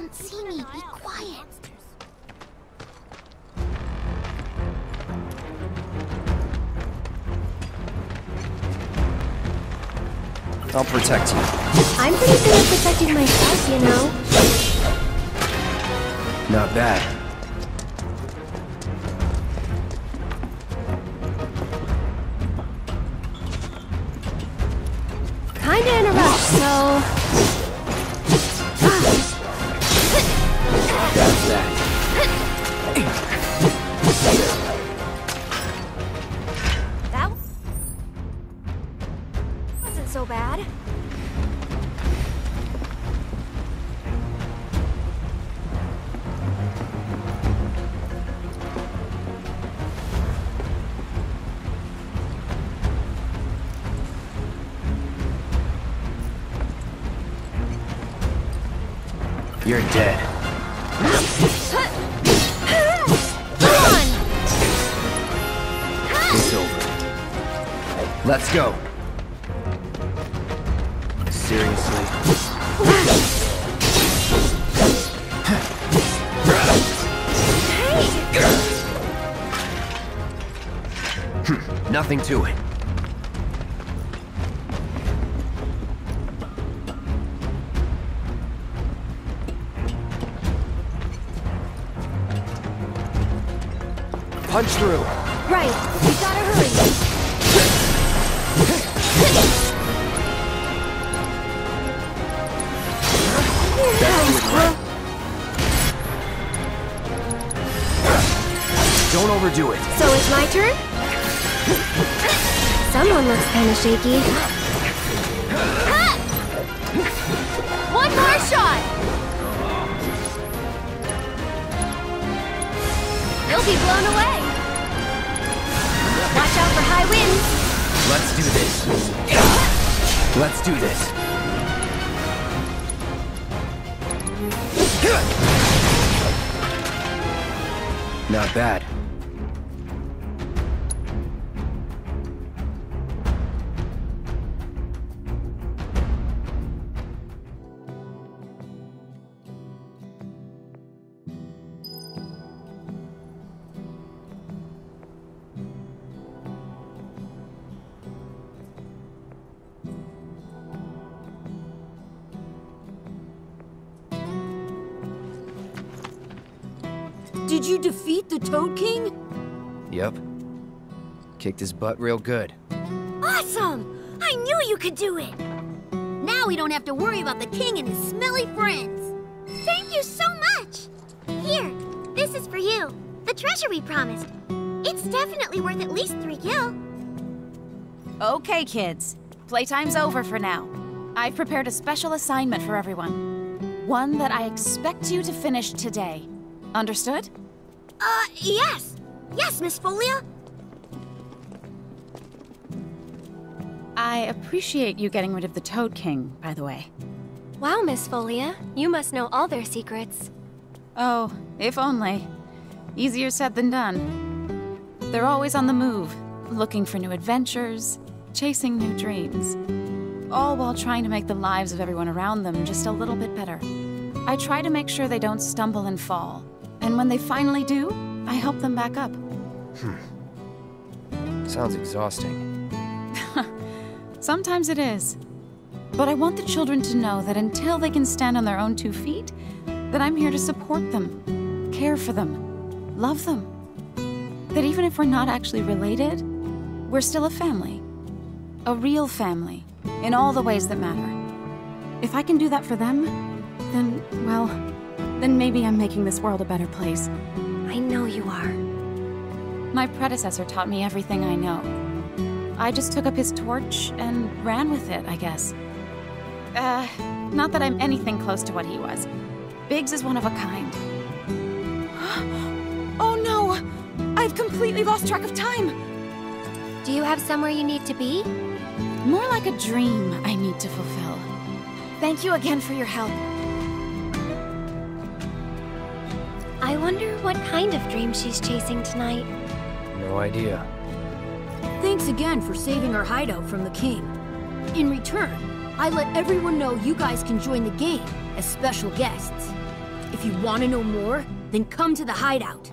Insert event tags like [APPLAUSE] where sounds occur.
doesn't see me. Be quiet. I'll protect you. I'm pretty good at protecting myself, you know. Not bad. Kinda in a rush, so... so bad. You're dead. Come on! It's over. Let's go. Seriously? [LAUGHS] Nothing to it. Punch through. Right, we gotta hurry. Don't overdo it. So it's my turn? Someone looks kinda shaky. One more shot! You'll be blown away. Watch out for high winds. Let's do this. Let's do this. Not bad. Did you defeat the Toad King? Yep. Kicked his butt real good. Awesome! I knew you could do it! Now we don't have to worry about the king and his smelly friends. Thank you so much! Here, this is for you. The treasure we promised. It's definitely worth at least three gil. Okay, kids. Playtime's over for now. I've prepared a special assignment for everyone. One that I expect you to finish today. Understood? Uh, yes. Yes, Miss Folia. I appreciate you getting rid of the Toad King, by the way. Wow, Miss Folia, you must know all their secrets. Oh, if only. Easier said than done. They're always on the move, looking for new adventures, chasing new dreams. All while trying to make the lives of everyone around them just a little bit better. I try to make sure they don't stumble and fall. And when they finally do, I help them back up. Hmm. Sounds exhausting. [LAUGHS] Sometimes it is. But I want the children to know that until they can stand on their own two feet, that I'm here to support them, care for them, love them. That even if we're not actually related, we're still a family. A real family, in all the ways that matter. If I can do that for them, then, well, then maybe I'm making this world a better place. I know you are. My predecessor taught me everything I know. I just took up his torch and ran with it, I guess. Uh, not that I'm anything close to what he was. Biggs is one of a kind. [GASPS] oh no! I've completely lost track of time! Do you have somewhere you need to be? More like a dream I need to fulfill. Thank you again for your help. I wonder what kind of dream she's chasing tonight. No idea. Thanks again for saving our hideout from the king. In return, I let everyone know you guys can join the game as special guests. If you want to know more, then come to the hideout.